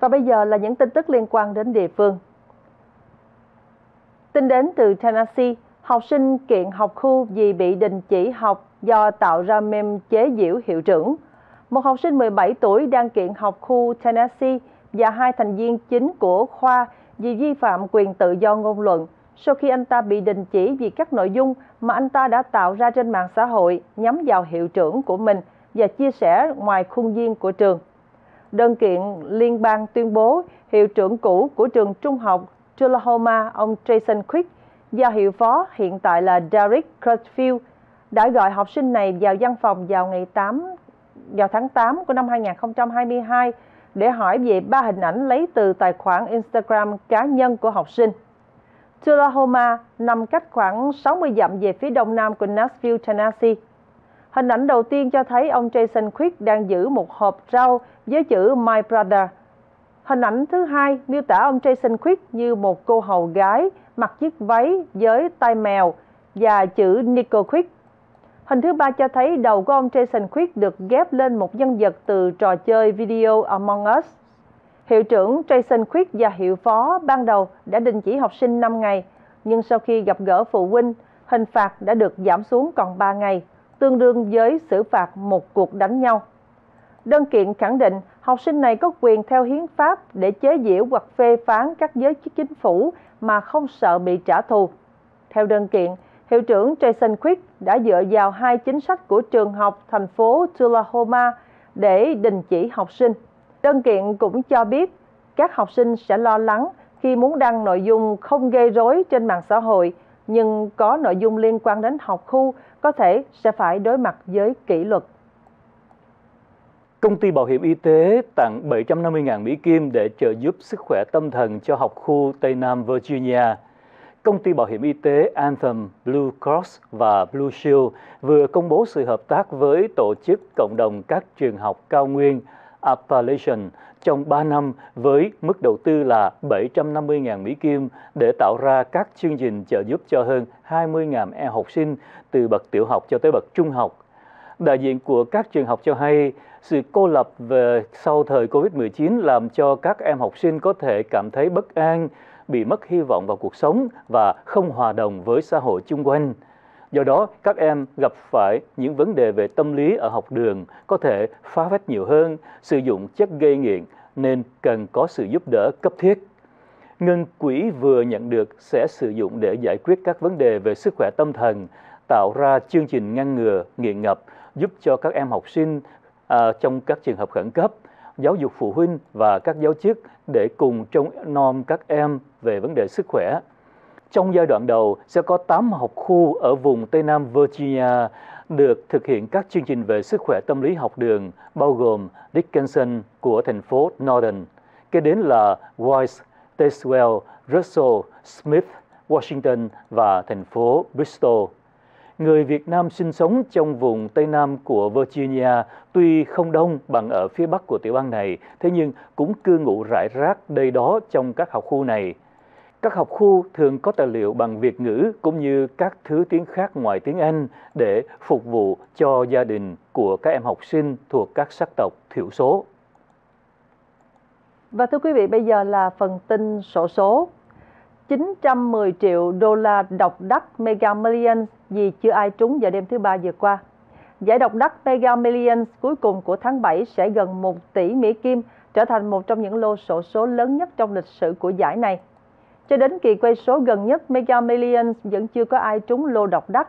Và bây giờ là những tin tức liên quan đến địa phương. Tin đến từ Tennessee, học sinh kiện học khu vì bị đình chỉ học do tạo ra mem chế giễu hiệu trưởng. Một học sinh 17 tuổi đang kiện học khu Tennessee và hai thành viên chính của khoa vì vi phạm quyền tự do ngôn luận sau khi anh ta bị đình chỉ vì các nội dung mà anh ta đã tạo ra trên mạng xã hội nhắm vào hiệu trưởng của mình và chia sẻ ngoài khuôn viên của trường. Đơn kiện liên bang tuyên bố hiệu trưởng cũ của trường trung học Tullahoma, ông Jason Quick, và hiệu phó hiện tại là Derek Crutchfield, đã gọi học sinh này vào văn phòng vào ngày 8 vào tháng 8 của năm 2022 để hỏi về ba hình ảnh lấy từ tài khoản Instagram cá nhân của học sinh. Tullahoma nằm cách khoảng 60 dặm về phía đông nam của Nashville, Tennessee. Hình ảnh đầu tiên cho thấy ông Jason Quick đang giữ một hộp rau với chữ My Brother. Hình ảnh thứ hai miêu tả ông Jason Quick như một cô hầu gái mặc chiếc váy với tai mèo và chữ Nicole Quick. Hình thứ ba cho thấy đầu của ông Jason Quick được ghép lên một nhân vật từ trò chơi video Among Us. Hiệu trưởng Jason Quick và hiệu phó ban đầu đã đình chỉ học sinh 5 ngày, nhưng sau khi gặp gỡ phụ huynh, hình phạt đã được giảm xuống còn 3 ngày, tương đương với xử phạt một cuộc đánh nhau. Đơn kiện khẳng định học sinh này có quyền theo hiến pháp để chế giễu hoặc phê phán các giới chức chính phủ mà không sợ bị trả thù. Theo đơn kiện, hiệu trưởng Jason Quick đã dựa vào hai chính sách của trường học thành phố Tullahoma để đình chỉ học sinh. Đơn kiện cũng cho biết các học sinh sẽ lo lắng khi muốn đăng nội dung không gây rối trên mạng xã hội nhưng có nội dung liên quan đến học khu có thể sẽ phải đối mặt với kỷ luật. Công ty bảo hiểm y tế tặng 750.000 Mỹ Kim để trợ giúp sức khỏe tâm thần cho học khu Tây Nam Virginia. Công ty bảo hiểm y tế Anthem, Blue Cross và Blue Shield vừa công bố sự hợp tác với tổ chức cộng đồng các trường học cao nguyên Appalachian trong 3 năm với mức đầu tư là 750.000 Mỹ Kim để tạo ra các chương trình trợ giúp cho hơn 20.000 em học sinh từ bậc tiểu học cho tới bậc trung học. Đại diện của các trường học cho hay sự cô lập về sau thời Covid-19 làm cho các em học sinh có thể cảm thấy bất an, bị mất hy vọng vào cuộc sống và không hòa đồng với xã hội chung quanh. Do đó, các em gặp phải những vấn đề về tâm lý ở học đường có thể phá vách nhiều hơn, sử dụng chất gây nghiện nên cần có sự giúp đỡ cấp thiết. Ngân quỹ vừa nhận được sẽ sử dụng để giải quyết các vấn đề về sức khỏe tâm thần, tạo ra chương trình ngăn ngừa nghiện ngập, giúp cho các em học sinh à, trong các trường hợp khẩn cấp, giáo dục phụ huynh và các giáo chức để cùng trông nom các em về vấn đề sức khỏe. Trong giai đoạn đầu sẽ có 8 học khu ở vùng Tây Nam Virginia được thực hiện các chương trình về sức khỏe tâm lý học đường bao gồm Dickinson của thành phố Northern, kế đến là Wise, Tazewell, Russell, Smith, Washington và thành phố Bristol. Người Việt Nam sinh sống trong vùng Tây Nam của Virginia tuy không đông bằng ở phía Bắc của tiểu bang này, thế nhưng cũng cư ngụ rải rác đây đó trong các học khu này. Các học khu thường có tài liệu bằng Việt ngữ cũng như các thứ tiếng khác ngoài tiếng Anh để phục vụ cho gia đình của các em học sinh thuộc các sắc tộc thiểu số. Và thưa quý vị, bây giờ là phần tin sổ số. 910 triệu đô la độc đắc Mega Millions vì chưa ai trúng vào đêm thứ ba vừa qua. Giải độc đắc Mega Millions cuối cùng của tháng 7 sẽ gần 1 tỷ Mỹ Kim, trở thành một trong những lô sổ số lớn nhất trong lịch sử của giải này. Cho đến kỳ quay số gần nhất, Mega Millions vẫn chưa có ai trúng lô độc đắc.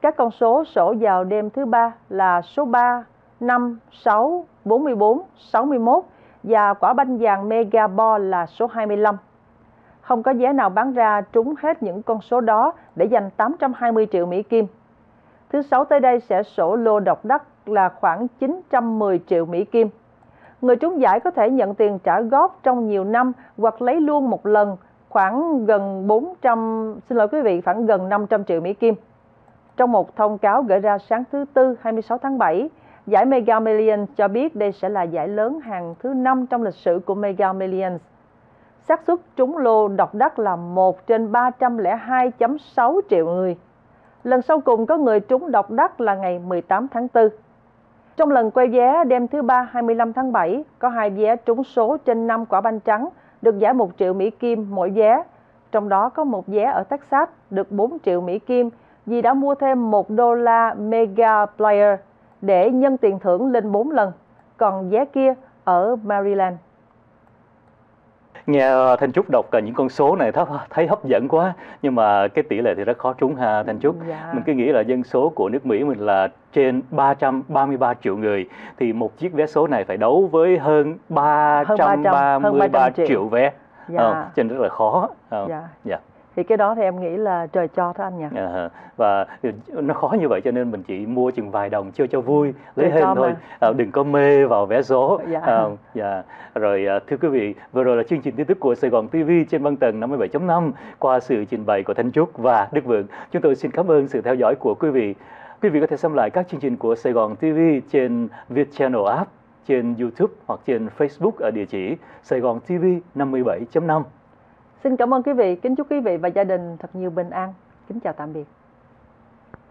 Các con số sổ vào đêm thứ ba là số 3, 5, 6, 44, 61 và quả banh vàng Mega Ball là số 25. Không có vé nào bán ra trúng hết những con số đó để giành 820 triệu Mỹ Kim. Thứ sáu tới đây sẽ sổ lô độc đắc là khoảng 910 triệu Mỹ Kim. Người trúng giải có thể nhận tiền trả góp trong nhiều năm hoặc lấy luôn một lần khoảng gần 400, xin lỗi quý vị, khoảng gần 500 triệu Mỹ Kim. Trong một thông cáo gửi ra sáng thứ Tư 26 tháng 7, giải Mega Millions cho biết đây sẽ là giải lớn hàng thứ năm trong lịch sử của Mega Millions. xác suất trúng lô độc đắc là 1 trên 302.6 triệu người. Lần sau cùng có người trúng độc đắc là ngày 18 tháng 4. Trong lần quay vé đêm thứ ba 25 tháng 7, có hai vé trúng số trên 5 quả banh trắng được giá 1 triệu Mỹ Kim mỗi vé. Trong đó có một vé ở Texas được 4 triệu Mỹ Kim vì đã mua thêm 1 đô la Mega Player để nhân tiền thưởng lên 4 lần. Còn vé kia ở Maryland nghe ờ, thanh trúc đọc những con số này thấy hấp dẫn quá nhưng mà cái tỷ lệ thì rất khó trúng ha thanh trúc dạ. mình cứ nghĩ là dân số của nước mỹ mình là trên 333 triệu người thì một chiếc vé số này phải đấu với hơn 333 hơn 300, triệu. triệu vé dạ. không? cho nên rất là khó không? Dạ. dạ thì cái đó thì em nghĩ là trời cho thôi anh nhỉ? À, và nó khó như vậy cho nên mình chỉ mua chừng vài đồng chơi cho vui lấy hình thôi. à, đừng có mê vào vé số. Dạ. À, dạ. rồi à, thưa quý vị vừa rồi là chương trình tin tức của Sài Gòn TV trên băng tầng 57.5 qua sự trình bày của Thanh Trúc và Đức Vượng. Chúng tôi xin cảm ơn sự theo dõi của quý vị. Quý vị có thể xem lại các chương trình của Sài Gòn TV trên Vietchannel app trên YouTube hoặc trên Facebook ở địa chỉ Sài Gòn TV 57.5 Xin cảm ơn quý vị, kính chúc quý vị và gia đình thật nhiều bình an. Kính chào tạm biệt.